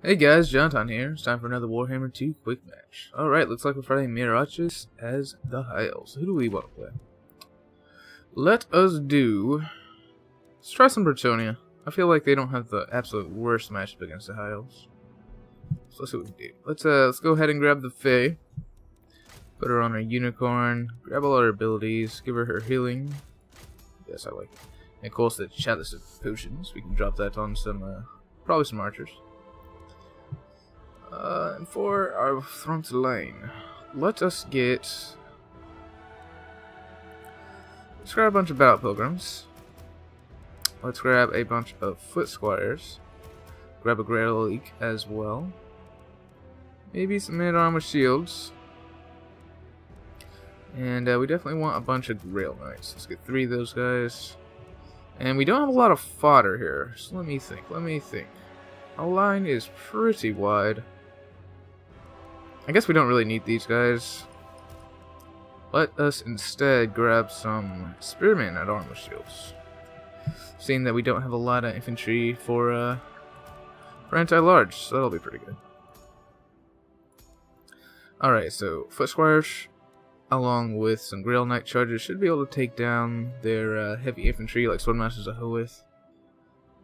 Hey guys, Jonathan here. It's time for another Warhammer 2 quick match. Alright, looks like we're fighting Mirachis as the High Elves. Who do we want to play? Let us do... Let's try some Bretonnia. I feel like they don't have the absolute worst matchup against the High Elves. So let's see what we can do. Let's, uh, let's go ahead and grab the Fae. Put her on her Unicorn. Grab all her abilities. Give her her healing. Yes, I like it. And of course the Chalice of Potions. We can drop that on some, uh, probably some archers. Uh, and for our front line, let us get. Let's grab a bunch of battle pilgrims. Let's grab a bunch of foot squires. Grab a Grail Reliquae as well. Maybe some mid armor shields. And uh, we definitely want a bunch of Grail Knights. Let's get three of those guys. And we don't have a lot of fodder here, so let me think, let me think. Our line is pretty wide. I guess we don't really need these guys. Let us instead grab some spearmen at armor shields. Seeing that we don't have a lot of infantry for uh, for anti-large, so that'll be pretty good. Alright, so foot squires along with some Grail Knight chargers should be able to take down their uh, heavy infantry like Swordmasters of Hoeth.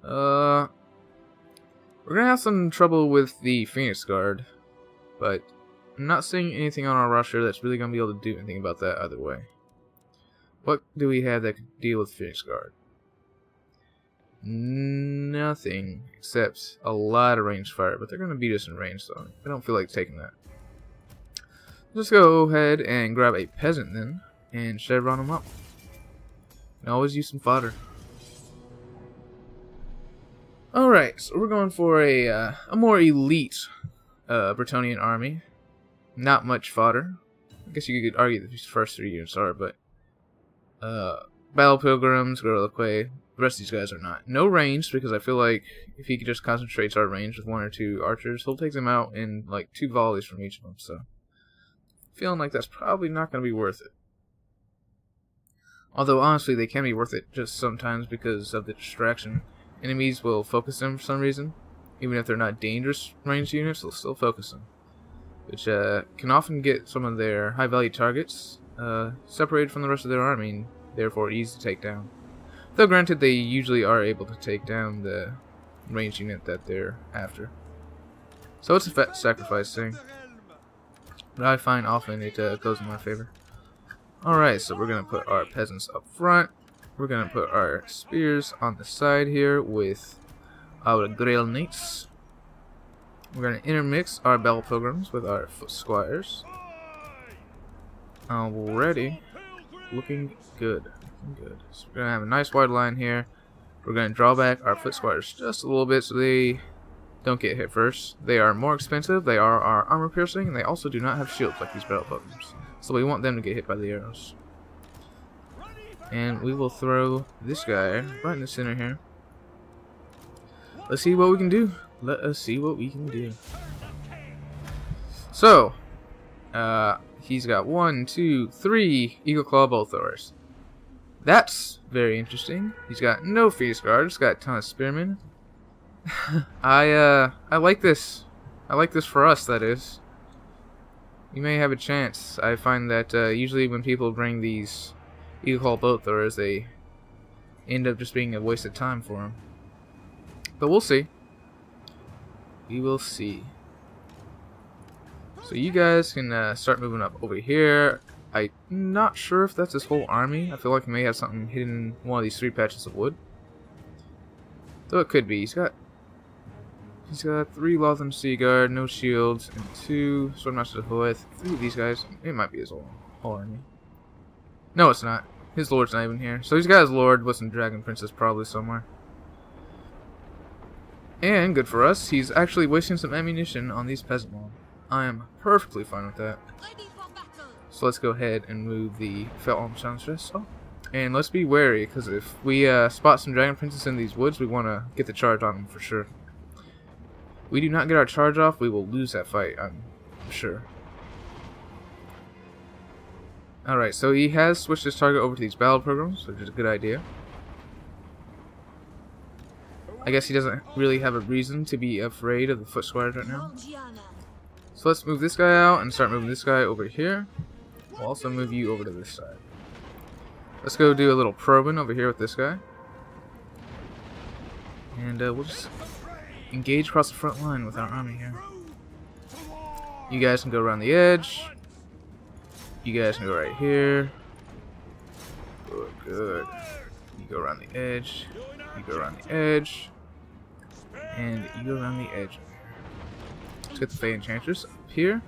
Uh, we're gonna have some trouble with the Phoenix Guard, but I'm not seeing anything on our roster that's really going to be able to do anything about that either way. What do we have that could deal with Phoenix Guard? Nothing except a lot of range fire, but they're going to beat us in range, so I don't feel like taking that. Let's go ahead and grab a peasant then, and chevron him up. And always use some fodder. Alright, so we're going for a, uh, a more elite uh, Bretonnian army not much fodder. I guess you could argue that these first three units are, but uh, Battle Pilgrims, Grail Reliquae, the rest of these guys are not. No range, because I feel like if he could just concentrates our range with one or two archers, he'll take them out in like two volleys from each of them, so feeling like that's probably not going to be worth it. Although honestly, they can be worth it just sometimes because of the distraction. Enemies will focus them for some reason. Even if they're not dangerous ranged units, they'll still focus them which uh, can often get some of their high value targets uh, separated from the rest of their army and therefore easy to take down. Though granted, they usually are able to take down the ranged unit that they're after. So it's a sacrifice thing. But I find often it uh, goes in my favor. Alright, so we're going to put our peasants up front. We're going to put our spears on the side here with our Grail Knights. We're going to intermix our Battle Pilgrims with our Foot Squires. Already looking good. Looking good. So we're going to have a nice wide line here. We're going to draw back our Foot Squires just a little bit so they don't get hit first. They are more expensive, they are our armor piercing, and they also do not have shields like these Battle Pilgrims. So we want them to get hit by the arrows. And we will throw this guy right in the center here. Let's see what we can do let us see what we can do. So, uh, he's got one, two, three Eagle Claw bolt throwers. That's very interesting. He's got no Phoenix Guard. He's got a ton of spearmen. I uh, I like this. I like this for us. That is. You may have a chance. I find that uh, usually when people bring these Eagle Claw bolt throwers, they end up just being a waste of time for them. But we'll see. We will see. So you guys can uh, start moving up over here. I'm not sure if that's his whole army. I feel like he may have something hidden in one of these three patches of wood. Though it could be. He's got he's got three Lothern Seaguard, no shields, and two Swordmasters of Hoeth. Three of these guys. It might be his whole, whole army. No, it's not. His lord's not even here. So he's got his lord with some Dragon Princes probably somewhere. And, good for us, he's actually wasting some ammunition on these peasant mob. I am perfectly fine with that. So let's go ahead and move the Fay Enchantress up. And let's be wary, because if we uh, spot some Dragon Princes in these woods, we want to get the charge on them for sure. we do not get our charge off, we will lose that fight, I'm sure. Alright, so he has switched his target over to these Battle Pilgrims, which is a good idea. I guess he doesn't really have a reason to be afraid of the Foot Squires right now. So let's move this guy out and start moving this guy over here. We'll also move you over to this side. Let's go do a little probing over here with this guy. And uh, we'll just engage across the front line with our army here. You guys can go around the edge. You guys can go right here. Good, good. You go around the edge. You go around the edge. And you around the edge. Let's get the Fay Enchantress up here.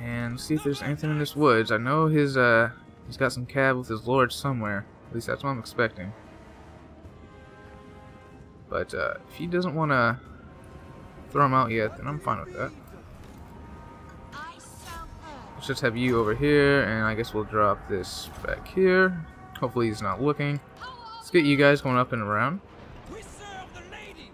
And see if there's anything in this woods. I know his uh he's got some cab with his lord somewhere. At least that's what I'm expecting. But uh, if he doesn't want to throw him out yet, then I'm fine with that. Let's just have you over here, and I guess we'll drop this back here. Hopefully he's not looking. Let's get you guys going up and around.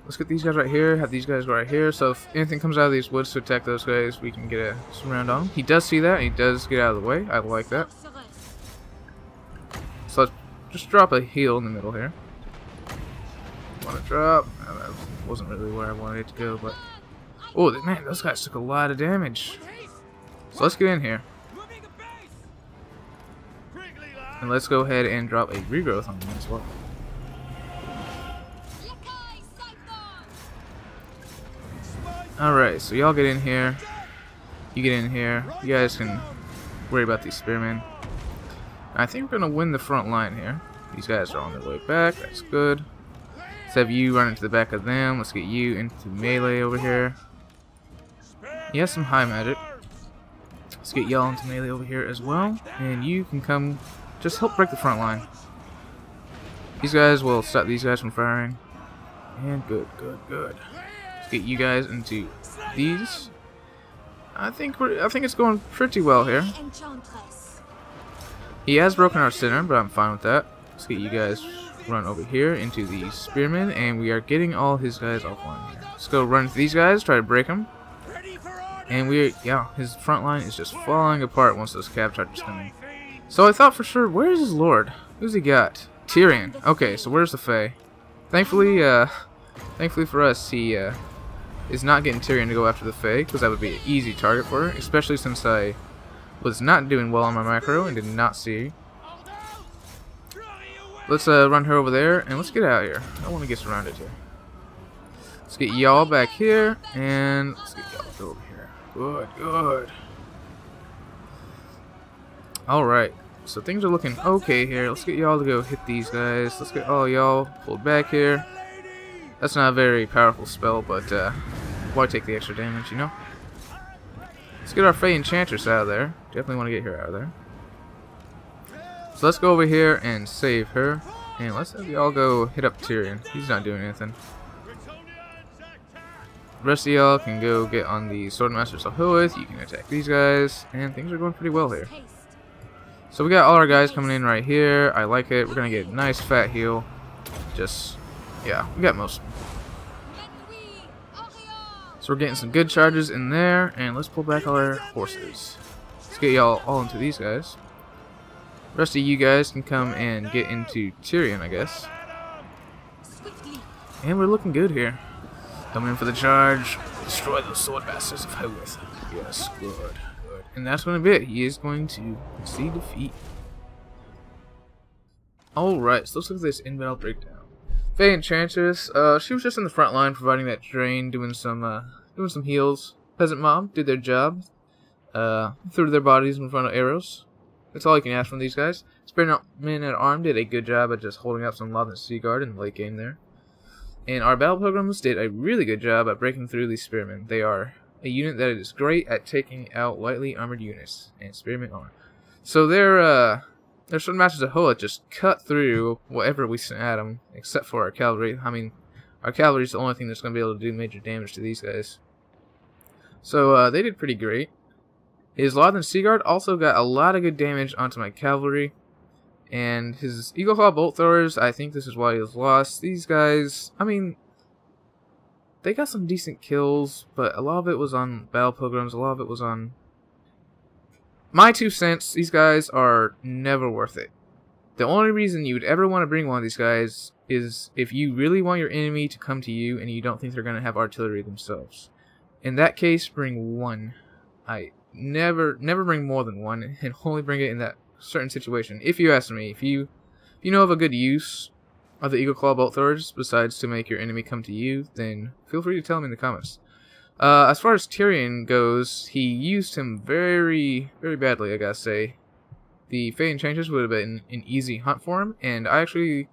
Let's get these guys right here, have these guys right here, so if anything comes out of these woods to attack those guys, we can get a surround on. He does see that, he does get out of the way. I like that. So let's just drop a heal in the middle here. Want to drop? That wasn't really where I wanted it to go, but... Oh, man, those guys took a lot of damage. So let's get in here. And let's go ahead and drop a regrowth on them as well. Alright, so y'all get in here. You get in here. You guys can worry about these spearmen. I think we're going to win the front line here. These guys are on their way back. That's good. Let's have you run into the back of them. Let's get you into melee over here. He has some high magic. Let's get y'all into melee over here as well. And you can come just help break the front line. These guys will stop these guys from firing. And good, good, good get you guys into these. I think we're I think it's going pretty well here. He has broken our center, but I'm fine with that. Let's get you guys run over here into the spearmen, and we are getting all his guys offline here. Let's go run into these guys, try to break them. And we yeah, his front line is just falling apart once those cab charges come in. So I thought for sure, where's his lord? Who's he got? Tyrion. Okay, so where's the Fae? Thankfully, uh, thankfully for us, he uh, is not getting Tyrion to go after the Fae, because that would be an easy target for her, especially since I was not doing well on my macro and did not see. Let's uh, run her over there, and let's get out of here. I want to get surrounded here. Let's get y'all back here, and let's get y'all over here. Good, good. Alright, so things are looking okay here. Let's get y'all to go hit these guys. Let's get all y'all pulled back here. That's not a very powerful spell, but uh, why take the extra damage, you know? Let's get our Fay Enchantress out of there. Definitely want to get her out of there. So let's go over here and save her. And let's have y'all go hit up Tyrion. He's not doing anything. The rest of y'all can go get on the Swordmasters of Hoeth. You can attack these guys. And things are going pretty well here. So we got all our guys coming in right here. I like it. We're going to get a nice fat heal. Just yeah, we got most So we're getting some good charges in there, and let's pull back all our horses. Let's get y'all all into these guys. The rest of you guys can come and get into Tyrion, I guess. And we're looking good here. Coming in for the charge. Destroy those sword bastards of Hogwarts. Yes, good, good. And that's going to be it. He is going to see defeat. Alright, so let's look at this in battle breakdown. Fay Enchantress, uh, she was just in the front line providing that drain, doing some, uh, doing some heals. Peasant Mob did their job, uh, threw their bodies in front of arrows. That's all you can ask from these guys. Spearmen at Arm did a good job at just holding up some Lothern Seaguard in the late game there. And our Battle Pilgrims did a really good job at breaking through these Spearmen. They are a unit that is great at taking out lightly armored units and Spearmen armor. So they're, uh, their sword masters of Hoeth just cut through whatever we sent at them, except for our cavalry. I mean, our cavalry is the only thing that's going to be able to do major damage to these guys. So uh, they did pretty great. His Lothern Seaguard also got a lot of good damage onto my cavalry. And his Eagle Claw Bolt Throwers, I think this is why he was lost. These guys, I mean, they got some decent kills, but a lot of it was on Battle Pilgrims, a lot of it was on my two cents, these guys are never worth it. The only reason you would ever want to bring one of these guys is if you really want your enemy to come to you and you don't think they're going to have artillery themselves. In that case, bring one. I never never bring more than one and only bring it in that certain situation. If you ask me, if you if you know of a good use of the Eagle Claw bolt throwers besides to make your enemy come to you, then feel free to tell me in the comments. Uh, as far as Tyrion goes, he used him very, very badly, I gotta say. The Fay Enchantress would have been an easy hunt for him, and I actually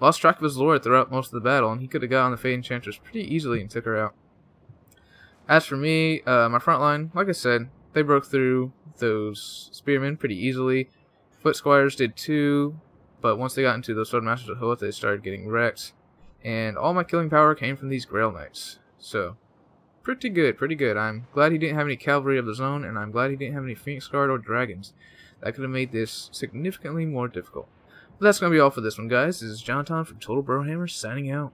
lost track of his lore throughout most of the battle, and he could have got on the Fay Enchantress pretty easily and took her out. As for me, uh, my front line, like I said, they broke through those spearmen pretty easily. Foot Squires did too, but once they got into those Swordmasters of Hoeth, they started getting wrecked. And all my killing power came from these Grail Knights. So, pretty good, pretty good. I'm glad he didn't have any cavalry of his own, and I'm glad he didn't have any Phoenix Guard or dragons. That could have made this significantly more difficult. But that's going to be all for this one, guys. This is Jonathan from Total Brohammer signing out.